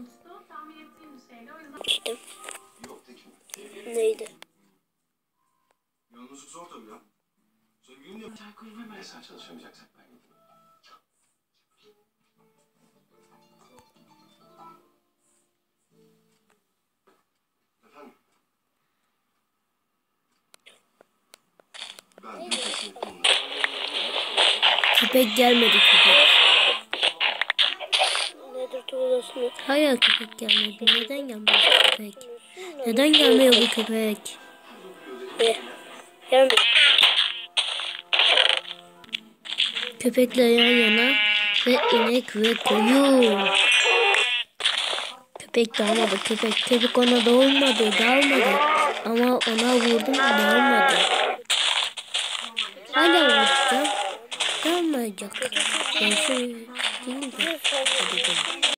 olmuştu. Tahmin ettiğim bir şeydi. O yüzden Yok tekim. neydi? Yalnızlık zor tabii ya. Sevgilim de... Çay koyayım hemen. Sen çalışamayacaksak ben gideyim. Efendim? Ben bir kesinlikle Köpek gelmedi köpek. Tuğlasını? Hayır köpek gelmedi. Neden gelmedi köpek? Neden gelmiyor bu köpek? Ne? Yani Köpekle yan yana ve inek ve koyun. Köpek dalmadı köpek. Köpek ona dalmadı dalmadı. Ama ona vurdum dalmadı. Hala vuracağım. Dalmayacak. Ben şey değil de. Hadi gidelim.